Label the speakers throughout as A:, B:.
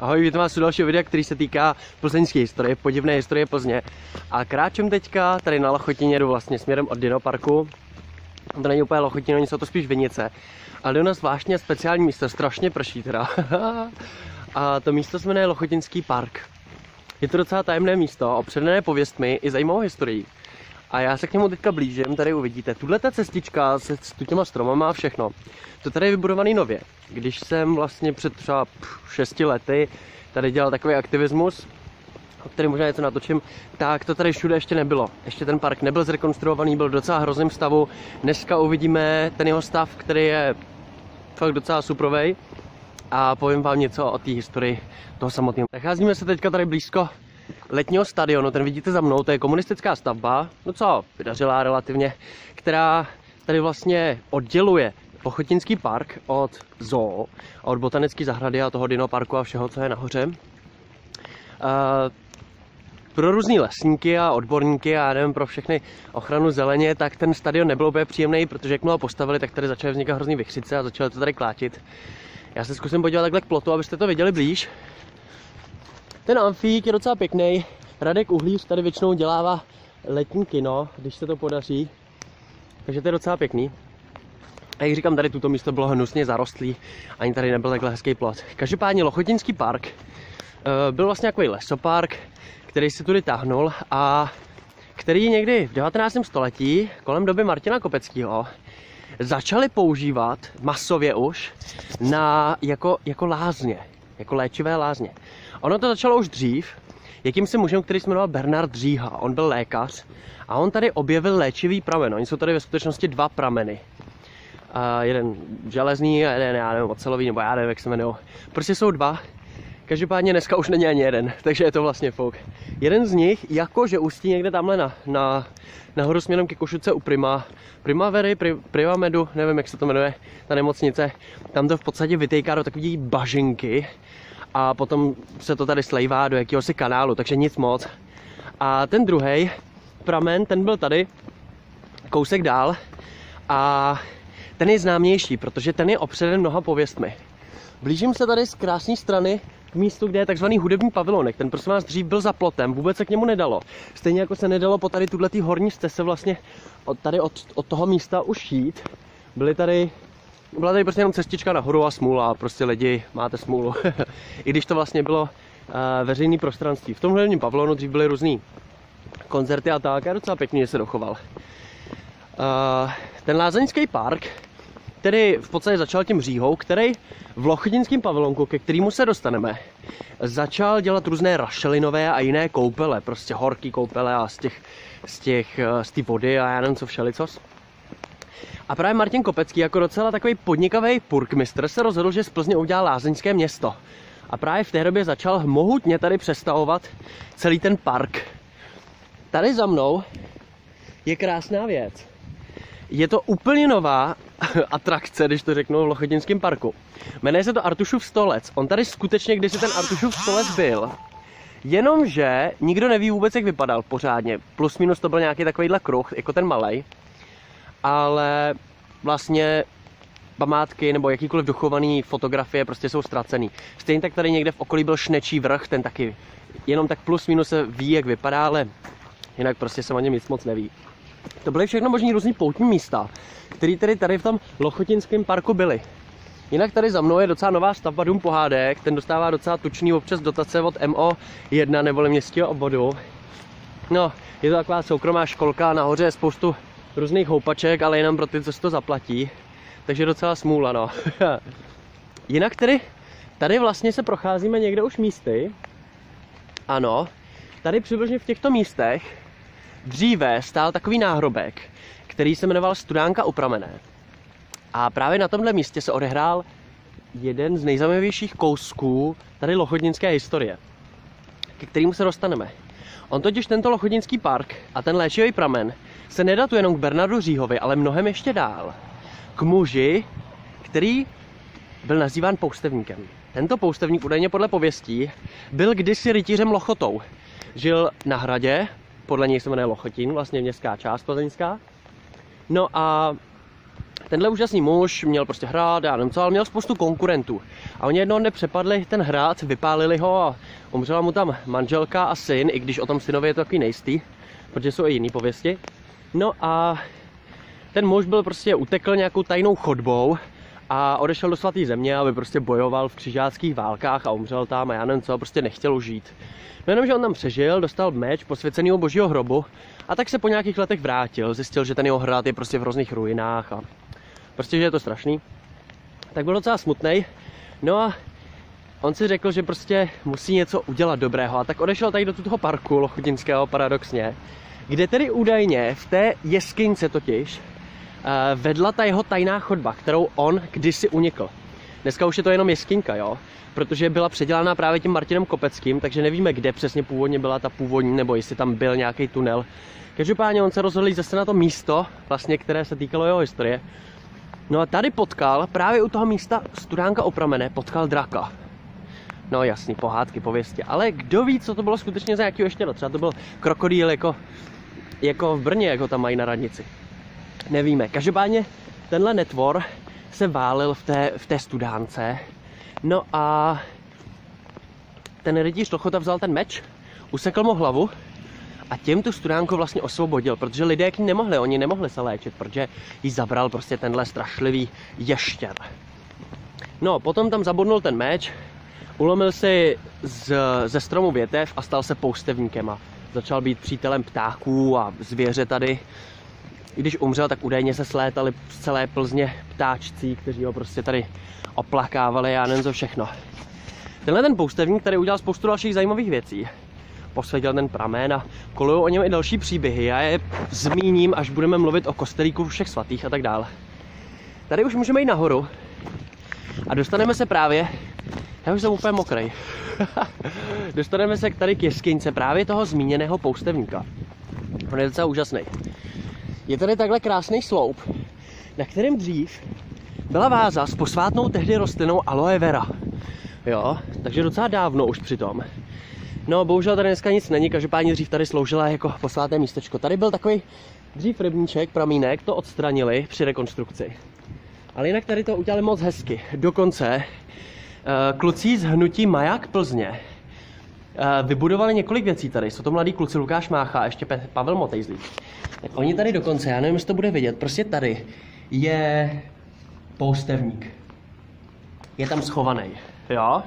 A: Ahoj, vítám vás u dalšího videa, který se týká plzeňské historie, podivné historie Plzně. A kráčím teďka tady na Lochotině, jdu vlastně směrem od Dinoparku. To není úplně Lochotino, jsou to spíš Vinice. Ale jdu na zvláštně speciální místo, strašně prší teda. a to místo se jmenuje Lochotinský park. Je to docela tajemné místo, opředené pověstmi i zajímavou historií. A já se k němu teďka blížím, tady uvidíte. Tuhle ta cestička se s těma stromama a všechno. To tady je vybudovaný nově. Když jsem vlastně před třeba šesti lety tady dělal takový aktivismus, o který možná něco natočím, tak to tady všude ještě nebylo. Ještě ten park nebyl zrekonstruovaný, byl v docela hrozném stavu. Dneska uvidíme ten jeho stav, který je fakt docela suprovej a povím vám něco o té historii toho samotného. Nacházíme se teďka tady blízko letního stadionu, ten vidíte za mnou, to je komunistická stavba, no co, vydařilá relativně, která tady vlastně odděluje Pochotinský park od zoo, od botanické zahrady a toho dinoparku a všeho, co je nahoře. Uh, pro různý lesníky a odborníky a nevím, pro všechny ochranu zeleně, tak ten stadion nebyl úplně příjemný, protože jak ho postavili, tak tady začaly vznikat hrozný vychřice a začaly to tady klátit. Já se zkusím podívat takhle k plotu, abyste to viděli blíž. Ten amfík je docela pěkný. Radek Uhlíř tady většinou dělává letní kino, když se to podaří. Takže to je docela pěkný. A jak říkám, tady tuto místo bylo hnusně zarostlý, ani tady nebyl takhle hezký plot. Každopádně Lochotinský park eh, byl vlastně takový lesopark, který se tudy táhnul a který někdy v 19. století, kolem doby Martina Kopeckého, začali používat masově už na, jako, jako lázně, jako léčivé lázně. Ono to začalo už dřív, jakýmsi mužem, který se jmenoval Bernard Dříha. On byl lékař a on tady objevil léčivý pramen. Oni jsou tady ve skutečnosti dva prameny. A jeden železný a jeden, já nevím, ocelový, nebo já nevím, jak se jmenují. Prostě jsou dva. Každopádně dneska už není ani jeden, takže je to vlastně fouk. Jeden z nich, jakože ústí někde tamhle na, na, nahoru směrem ke Košuce u Prima, Primavery, pri, Primamedu, nevím, jak se to jmenuje, ta nemocnice, tam to v podstatě vytejká do takové bažinky, a potom se to tady slejvá do jakéhosi kanálu, takže nic moc. A ten druhý pramen, ten byl tady, kousek dál a ten je známější, protože ten je opředen mnoha pověstmi. Blížím se tady z krásné strany k místu, kde je takzvaný hudební pavilonek. Ten prosím vás dřív byl za plotem, vůbec se k němu nedalo. Stejně jako se nedalo po tady tuhle horní stese vlastně od, tady od, od toho místa už jít. Byly tady byla tady prostě jenom cestička nahoru a smůla, prostě lidi, máte smůlu. I když to vlastně bylo uh, veřejný prostranství. V tomhle pavilonu dřív byly různý koncerty a tak, a docela pěkně se dochoval. Uh, ten lázeňský park, který v podstatě začal tím říhou, který v Lochidinském pavilonku, ke kterému se dostaneme, začal dělat různé rašelinové a jiné koupele, prostě horký koupele a z těch, z těch, eh, z té vody a já nevím co všelicos. A právě Martin Kopecký jako docela takový podnikavý purkmistr se rozhodl, že z Plzně udělá lázeňské město. A právě v té době začal mohutně tady přestavovat celý ten park. Tady za mnou je krásná věc. Je to úplně nová atrakce, když to řeknu, v Lochotinském parku. Jmenuje se to Artušův stolec. On tady skutečně, když ten Artušův stolec byl, jenomže nikdo neví vůbec, jak vypadal pořádně. Plus minus to byl nějaký takovýhle kruh, jako ten malej ale vlastně památky nebo jakýkoliv dochovaný fotografie prostě jsou ztracený. Stejně tak tady někde v okolí byl šnečí vrch, ten taky jenom tak plus minus se ví, jak vypadá, ale jinak prostě se o něm nic moc neví. To byly všechno možný různý poutní místa, které tady, tady v tom Lochotinském parku byly. Jinak tady za mnou je docela nová stavba Dům pohádek, ten dostává docela tučný občas dotace od MO1 neboli městského obvodu. No, je to taková soukromá školka, nahoře je spoustu různých houpaček, ale jenom pro ty, co si to zaplatí. Takže docela smůla, no. Jinak tedy, tady vlastně se procházíme někde už místy. Ano, tady přibližně v těchto místech dříve stál takový náhrobek, který se jmenoval Studánka u pramené. A právě na tomhle místě se odehrál jeden z nejzajímavějších kousků tady lochodinské historie, ke kterému se dostaneme. On totiž tento lochodinský park a ten léčivý pramen se nedatuje jenom k Bernardu Říhovi, ale mnohem ještě dál. K muži, který byl nazýván poustevníkem. Tento poustevník údajně podle pověstí byl kdysi rytířem Lochotou. Žil na hradě, podle něj se jmenuje Lochotín, vlastně městská část plzeňská. No a tenhle úžasný muž měl prostě hrát, já nevím co, ale měl spoustu konkurentů. A oni jednou dne přepadli ten hrad, vypálili ho a umřela mu tam manželka a syn, i když o tom synovi je to takový nejistý, protože jsou i jiný pověsti. No a ten muž byl prostě utekl nějakou tajnou chodbou a odešel do svaté země, aby prostě bojoval v křižáckých válkách a umřel tam a já nevím co, prostě nechtěl žít. No jenom, že on tam přežil, dostal meč posvěceného božího hrobu a tak se po nějakých letech vrátil. Zjistil, že ten jeho hrad je prostě v hrozných ruinách a prostě, že je to strašný. Tak byl docela smutný. No a on si řekl, že prostě musí něco udělat dobrého a tak odešel tady do toho parku Lochotinského paradoxně, kde tedy údajně v té jeskyňce totiž Eh, vedla ta jeho tajná chodba, kterou on kdysi unikl. Dneska už je to jenom jeskyňka, jo? protože byla předělána právě tím Martinem Kopeckým, takže nevíme, kde přesně původně byla ta původní, nebo jestli tam byl nějaký tunel. Každopádně on se rozhodl jít zase na to místo, vlastně, které se týkalo jeho historie. No a tady potkal, právě u toho místa studánka opramene, potkal draka. No jasný, pohádky, pověsti, ale kdo ví, co to bylo skutečně za jakýho ještě Třeba to byl krokodýl jako, jako v Brně, jako tam mají na radnici nevíme. Každopádně tenhle netvor se válil v té, v té studánce. No a ten rytíř Lochota vzal ten meč, usekl mu hlavu a tím tu studánku vlastně osvobodil, protože lidé k ní nemohli, oni nemohli se léčit, protože jí zabral prostě tenhle strašlivý ještěr. No, potom tam zabodnul ten meč, ulomil si z, ze stromu větev a stal se poustevníkem a začal být přítelem ptáků a zvěře tady když umřel, tak údajně se slétali z celé Plzně ptáčcí, kteří ho prostě tady oplakávali, já nevím co všechno. Tenhle ten poustevník tady udělal spoustu dalších zajímavých věcí. Posvěděl ten pramen a kolují o něm i další příběhy. Já je zmíním, až budeme mluvit o kostelíku všech svatých a tak dále. Tady už můžeme jít nahoru a dostaneme se právě, já už jsem úplně mokrej, dostaneme se tady k jeskyňce právě toho zmíněného poustevníka. On je docela úžasný. Je tady takhle krásný sloup, na kterém dřív byla váza s posvátnou tehdy rostlinou aloe vera. Jo, takže docela dávno už přitom. No, bohužel tady dneska nic není, každopádně dřív tady sloužila jako posváté místečko. Tady byl takový dřív rybníček, pramínek, to odstranili při rekonstrukci. Ale jinak tady to udělali moc hezky. Dokonce kluci z hnutí Maják Plzně uh, vybudovali několik věcí tady. Jsou to mladí kluci Lukáš Mácha a ještě Pavel Motejzlík. Tak oni tady dokonce, já nevím, jestli to bude vidět, prostě tady je poustevník. Je tam schovaný, jo?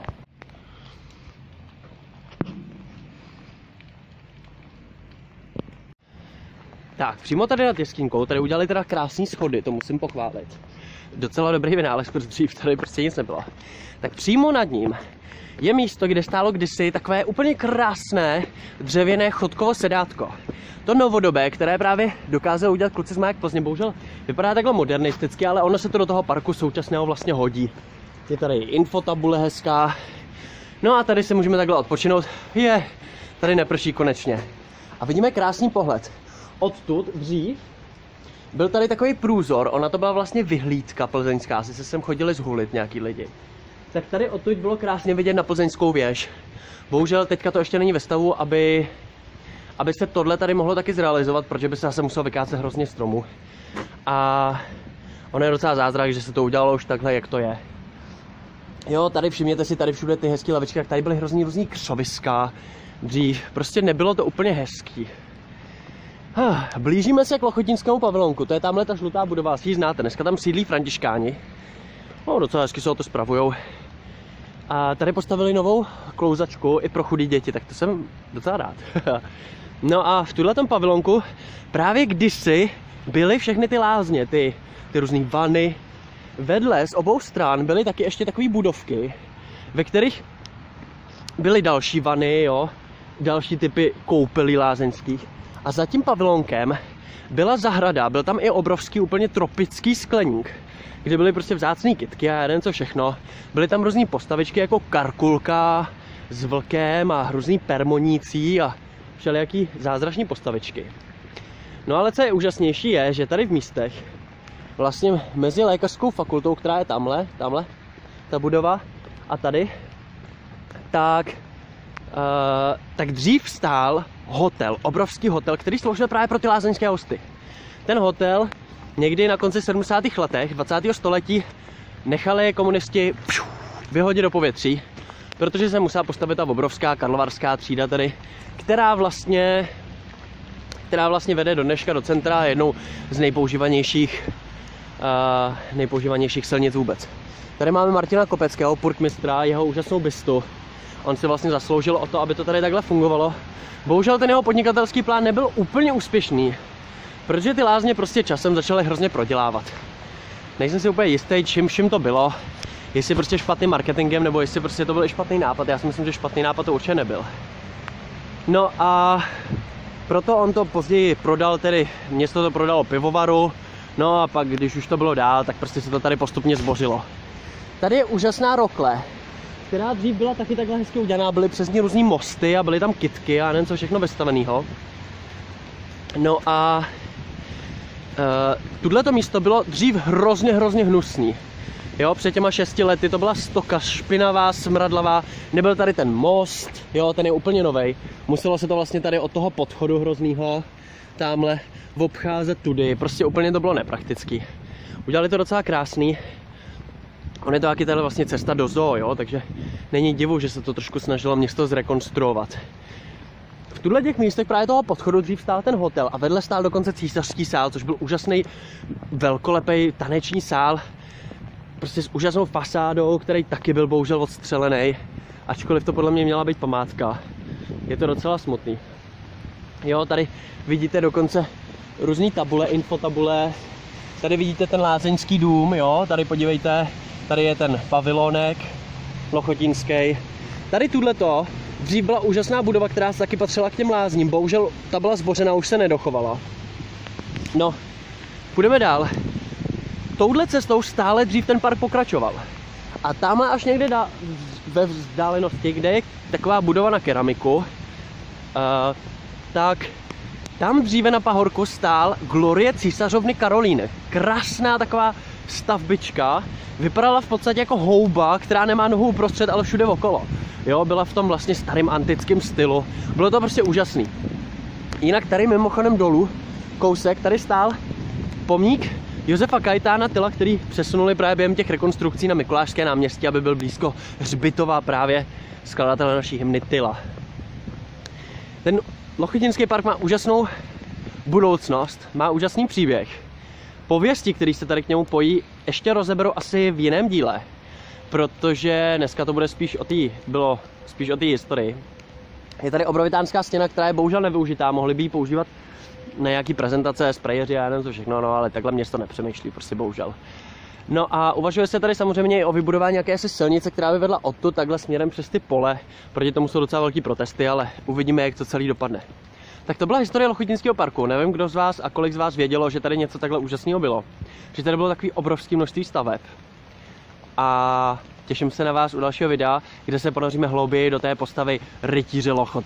A: Tak, přímo tady nad jeskynkou, tady udělali teda krásný schody, to musím pochválit. Docela dobrý vynález, protože dřív tady prostě nic nebylo. Tak přímo nad ním je místo, kde stálo kdysi takové úplně krásné dřevěné chodkovo sedátko. To novodobé, které právě dokázal udělat kluci z Maják Plzně, bohužel vypadá takhle modernisticky, ale ono se to do toho parku současného vlastně hodí. Je tady infotabule hezká. No a tady se můžeme takhle odpočinout. Je, tady neprší konečně. A vidíme krásný pohled. Odtud dřív byl tady takový průzor, ona to byla vlastně vyhlídka plzeňská, asi se sem chodili zhulit nějaký lidi tak tady odtud bylo krásně vidět na plzeňskou věž. Bohužel teďka to ještě není ve stavu, aby, aby se tohle tady mohlo taky zrealizovat, protože by se zase muselo vykácet hrozně stromu. A ono je docela zázrak, že se to udělalo už takhle, jak to je. Jo, tady všimněte si, tady všude ty hezké lavičky, tak tady byly hrozný různý křoviska dřív. Prostě nebylo to úplně hezký. Blížíme se k Lochotinskému pavilonku, to je tamhle ta žlutá budova, asi ji znáte. Dneska tam sídlí františkáni. No, docela hezky se o to spravujou. A tady postavili novou klouzačku i pro chudý děti, tak to jsem docela rád. no a v tuhle pavilonku právě kdysi byly všechny ty lázně, ty, ty různé vany. Vedle z obou stran byly taky ještě takové budovky, ve kterých byly další vany, jo, další typy koupelí lázeňských. A za tím pavilonkem byla zahrada, byl tam i obrovský úplně tropický skleník kde byly prostě vzácné kitky a jeden co všechno. Byly tam různé postavičky jako karkulka s vlkem a různý permonící a všelijaký zázrační postavičky. No ale co je úžasnější je, že tady v místech, vlastně mezi lékařskou fakultou, která je tamhle, tamhle, ta budova a tady, tak, uh, tak dřív stál hotel, obrovský hotel, který sloužil právě pro ty lázeňské hosty. Ten hotel někdy na konci 70. letech 20. století nechali komunisti vyhodit do povětří, protože se musela postavit ta obrovská karlovarská třída tady, která vlastně která vlastně vede do dneška do centra, jednou z nejpoužívanějších, uh, nejpoužívanějších silnic vůbec. Tady máme Martina Kopeckého, purkmistra, jeho úžasnou bystu. On si vlastně zasloužil o to, aby to tady takhle fungovalo. Bohužel ten jeho podnikatelský plán nebyl úplně úspěšný, protože ty lázně prostě časem začaly hrozně prodělávat. Nejsem si úplně jistý, čím vším to bylo. Jestli prostě špatným marketingem, nebo jestli prostě to byl i špatný nápad. Já si myslím, že špatný nápad to určitě nebyl. No a proto on to později prodal, tedy město to prodalo pivovaru, no a pak, když už to bylo dál, tak prostě se to tady postupně zbořilo. Tady je úžasná rokle, která dřív byla taky takhle hezky udělaná, byly přes ní různý mosty a byly tam kitky a nevím co všechno vystaveného. No a uh, tuhle místo bylo dřív hrozně, hrozně hnusný. Jo, před těma šesti lety to byla stoka špinavá, smradlavá, nebyl tady ten most, jo, ten je úplně nový. Muselo se to vlastně tady od toho podchodu hroznýho tamhle obcházet tudy, prostě úplně to bylo nepraktický. Udělali to docela krásný. On je to taky tady vlastně cesta do zoo, jo, takže není divu, že se to trošku snažilo město zrekonstruovat. V tuhle těch místech právě toho podchodu dřív stál ten hotel a vedle stál dokonce císařský sál, což byl úžasný velkolepý taneční sál, prostě s úžasnou fasádou, který taky byl bohužel odstřelený, ačkoliv to podle mě měla být památka. Je to docela smutný. Jo, tady vidíte dokonce různé tabule, infotabule. Tady vidíte ten lázeňský dům, jo, tady podívejte, tady je ten pavilonek lochotínský. Tady to dřív byla úžasná budova, která se taky patřila k těm lázním. Bohužel ta byla zbořena, už se nedochovala. No, půjdeme dál touhle cestou stále dřív ten park pokračoval. A tamhle až někde da, ve vzdálenosti, kde je taková budova na keramiku, uh, tak tam dříve na pahorku stál Glorie císařovny Karolíny. Krásná taková stavbička, vypadala v podstatě jako houba, která nemá nohu uprostřed, ale všude okolo. Jo, byla v tom vlastně starým antickém stylu. Bylo to prostě úžasný. Jinak tady mimochodem dolů, kousek, tady stál pomník Josefa Kajetána Tyla, který přesunuli právě během těch rekonstrukcí na Mikulášské náměstí, aby byl blízko hřbitova právě skladatele naší hymny Tyla. Ten Lochytinský park má úžasnou budoucnost, má úžasný příběh. Pověsti, který se tady k němu pojí, ještě rozeberu asi v jiném díle, protože dneska to bude spíš o té, bylo spíš o té historii. Je tady obrovitánská stěna, která je bohužel nevyužitá, mohli by ji používat na nějaký prezentace, sprejeři, já nevím co všechno, no ale takhle město nepřemýšlí, prostě bohužel. No a uvažuje se tady samozřejmě i o vybudování jakési silnice, která by vedla odtud takhle směrem přes ty pole. Proti tomu jsou docela velký protesty, ale uvidíme, jak to celý dopadne. Tak to byla historie Lochotínského parku. Nevím, kdo z vás a kolik z vás vědělo, že tady něco takhle úžasného bylo. Že tady bylo takový obrovský množství staveb. A těším se na vás u dalšího videa, kde se ponoříme hlouběji do té postavy rytíře Lochot.